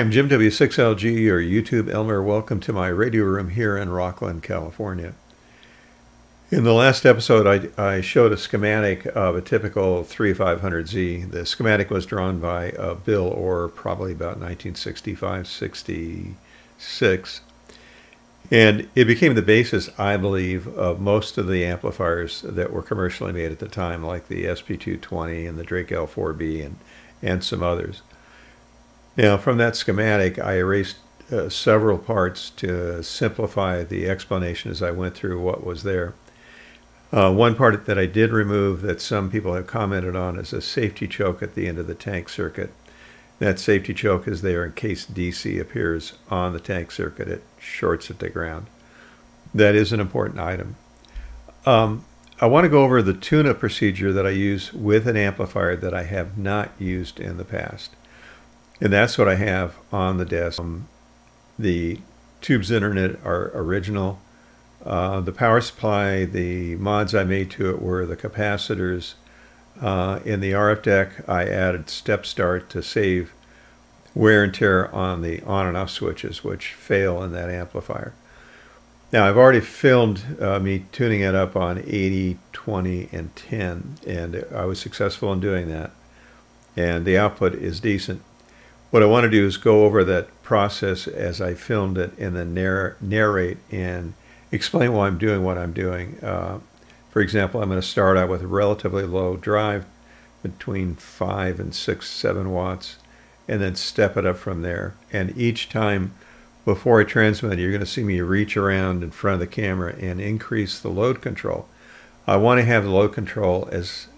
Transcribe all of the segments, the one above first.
I'm Jim W6LG or YouTube Elmer. Welcome to my radio room here in Rocklin, California. In the last episode, I, I showed a schematic of a typical 3-500Z. The schematic was drawn by uh, Bill Orr, probably about 1965-66. And it became the basis, I believe, of most of the amplifiers that were commercially made at the time, like the SB220 and the Drake L4B and, and some others. Now, from that schematic, I erased uh, several parts to simplify the explanation as I went through what was there. Uh, one part that I did remove that some people have commented on is a safety choke at the end of the tank circuit. That safety choke is there in case DC appears on the tank circuit. It shorts at the ground. That is an important item. Um, I want to go over the tune-up procedure that I use with an amplifier that I have not used in the past. And that's what I have on the desk. Um, the tubes internet are original. Uh, the power supply, the mods I made to it were the capacitors. Uh, in the RF deck, I added step start to save wear and tear on the on and off switches, which fail in that amplifier. Now, I've already filmed uh, me tuning it up on 80, 20, and 10, and I was successful in doing that. And the output is decent. What I want to do is go over that process as I filmed it and then narr narrate and explain why I'm doing what I'm doing. Uh, for example, I'm going to start out with a relatively low drive between 5 and 6, 7 watts and then step it up from there. And each time before I transmit, you're going to see me reach around in front of the camera and increase the load control. I want to have the load control as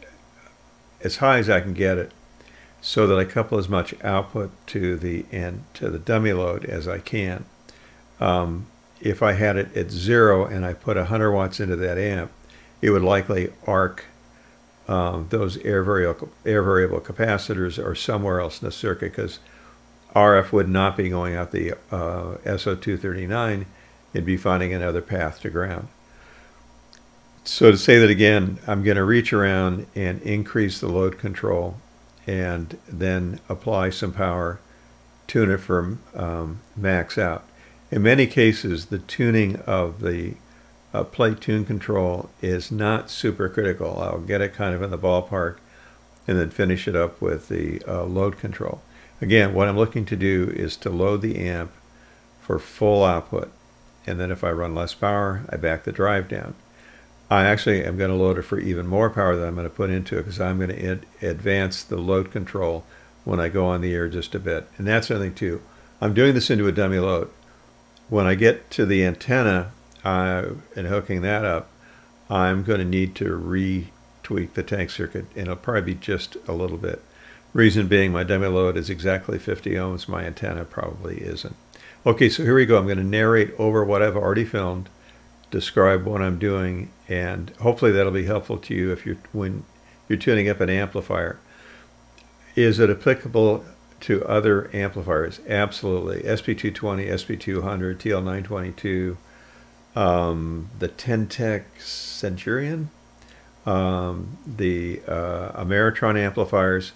as high as I can get it so that I couple as much output to the end to the dummy load as I can. Um, if I had it at zero and I put 100 watts into that amp, it would likely arc um, those air variable, air variable capacitors or somewhere else in the circuit because RF would not be going out the uh, SO239, it'd be finding another path to ground. So to say that again, I'm going to reach around and increase the load control and then apply some power, tune it from um, max out. In many cases, the tuning of the uh, plate tune control is not super critical. I'll get it kind of in the ballpark and then finish it up with the uh, load control. Again, what I'm looking to do is to load the amp for full output. And then if I run less power, I back the drive down. I actually am going to load it for even more power that I'm going to put into it because I'm going to ad advance the load control when I go on the air just a bit. And that's something too. I'm doing this into a dummy load. When I get to the antenna uh, and hooking that up, I'm going to need to retweak the tank circuit and it'll probably be just a little bit. Reason being my dummy load is exactly 50 ohms. My antenna probably isn't. Okay, so here we go. I'm going to narrate over what I've already filmed describe what I'm doing, and hopefully that'll be helpful to you if you're when you're tuning up an amplifier. Is it applicable to other amplifiers? Absolutely. SB220, SB200, TL922, um, the Ten-Tec Centurion, um, the uh, Ameritron amplifiers.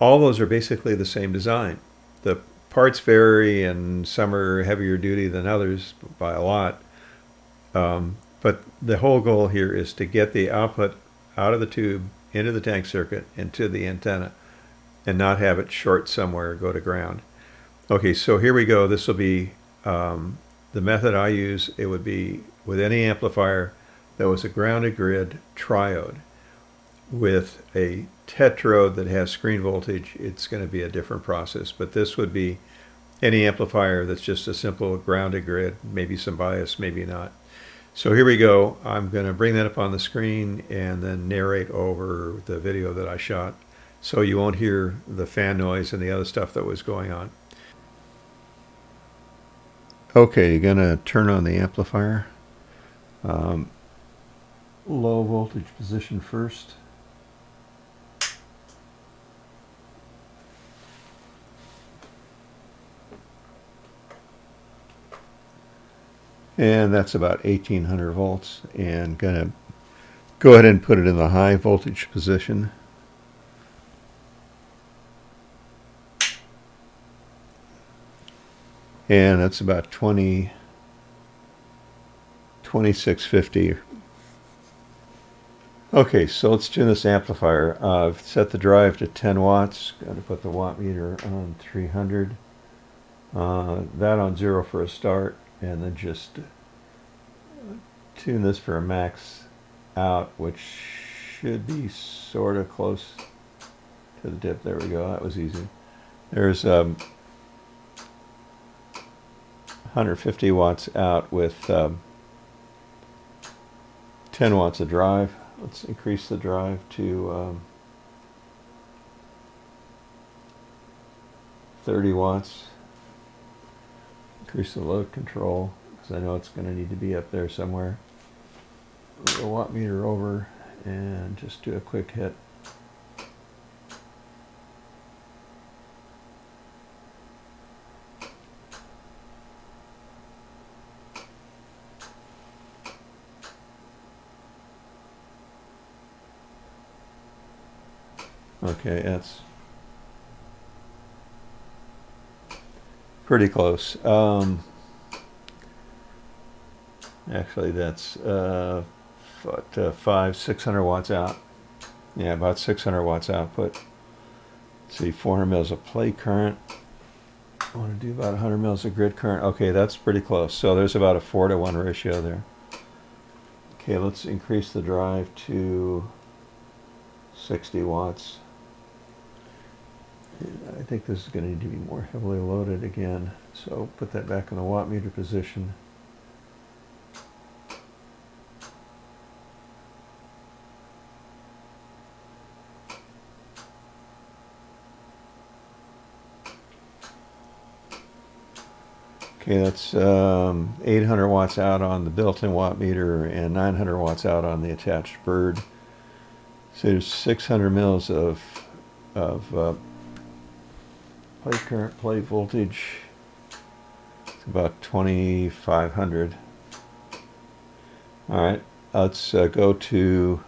All those are basically the same design. The parts vary, and some are heavier duty than others by a lot. Um, but the whole goal here is to get the output out of the tube into the tank circuit into the antenna and not have it short somewhere or go to ground. Okay, so here we go. This will be um, the method I use. It would be with any amplifier that was a grounded grid triode with a tetrode that has screen voltage. It's going to be a different process, but this would be any amplifier that's just a simple grounded grid, maybe some bias, maybe not. So here we go. I'm going to bring that up on the screen and then narrate over the video that I shot so you won't hear the fan noise and the other stuff that was going on. Okay, you're going to turn on the amplifier. Um, low voltage position first. And that's about 1800 volts and gonna go ahead and put it in the high voltage position. And that's about 20 2650 okay so let's tune this amplifier. Uh, I've set the drive to 10 watts. Got to put the watt meter on 300 uh, that on zero for a start and then just tune this for a max out which should be sort of close to the dip there we go that was easy there's um, 150 watts out with um, 10 watts of drive. Let's increase the drive to um, 30 watts. Increase the load control because I know it's going to need to be up there somewhere. The watt meter over and just do a quick hit. Okay, that's pretty close. Um, actually, that's uh, what, uh, five, 600 watts out. Yeah, about 600 watts output. Let's see, 400 mils of plate current. I want to do about 100 mils of grid current. Okay, that's pretty close. So there's about a 4 to 1 ratio there. Okay, let's increase the drive to 60 watts. I think this is going to need to be more heavily loaded again. So put that back in the watt meter position. Okay, that's um, 800 watts out on the built-in watt meter and 900 watts out on the attached bird. So there's 600 mils of, of uh, plate current, plate voltage. It's about 2500. All right, let's uh, go to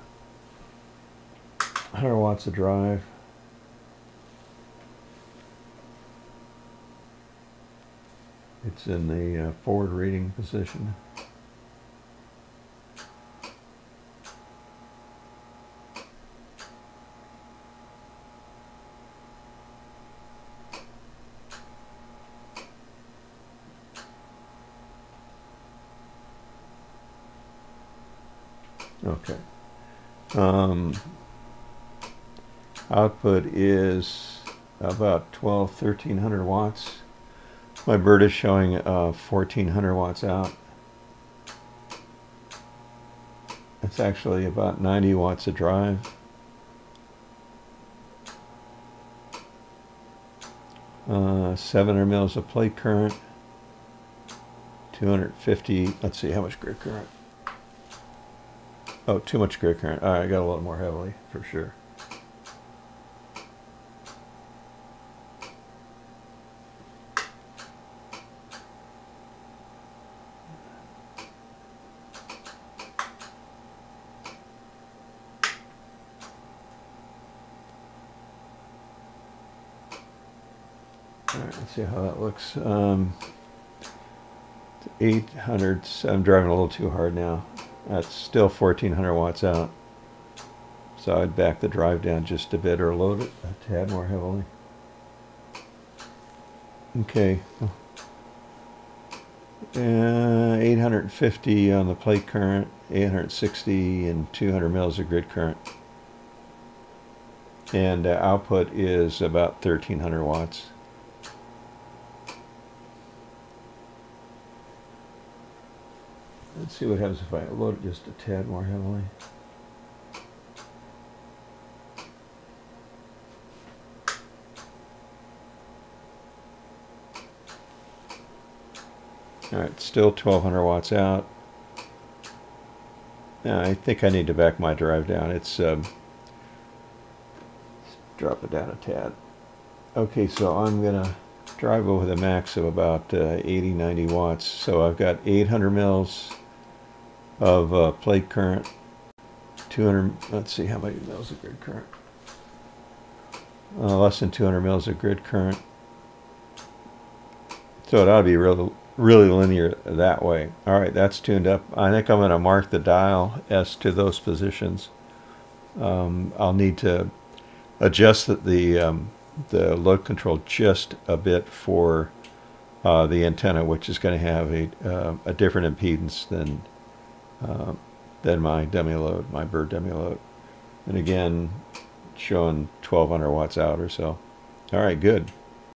100 watts of drive. It's in the uh, forward reading position. Okay. Um, output is about 12, 1300 watts. My bird is showing uh, 1400 watts out. It's actually about 90 watts of drive. Uh, 700 mils of plate current. 250, let's see how much grid current. Oh, too much grid current. All right, I got a little more heavily for sure. All right, let's see how that looks. Um, 800, I'm driving a little too hard now. That's still 1400 watts out. So I'd back the drive down just a bit or load it a tad more heavily. Okay. Uh, 850 on the plate current, 860 and 200 mils of grid current. And uh, output is about 1300 watts. Let's see what happens if I load it just a tad more heavily. All right, still 1200 watts out. Now, I think I need to back my drive down. It's um, drop it down a tad. Okay, so I'm gonna drive over the max of about uh, 80, 90 watts. So I've got 800 mils of uh, plate current. 200, let's see how many mils of grid current. Uh, less than 200 mils of grid current. So it ought to be really, really linear that way. All right, that's tuned up. I think I'm going to mark the dial as to those positions. Um, I'll need to adjust the the, um, the load control just a bit for uh, the antenna, which is going to have a uh, a different impedance than uh, than my dummy load, my bird dummy load. And again, showing 1200 watts out or so. All right, good.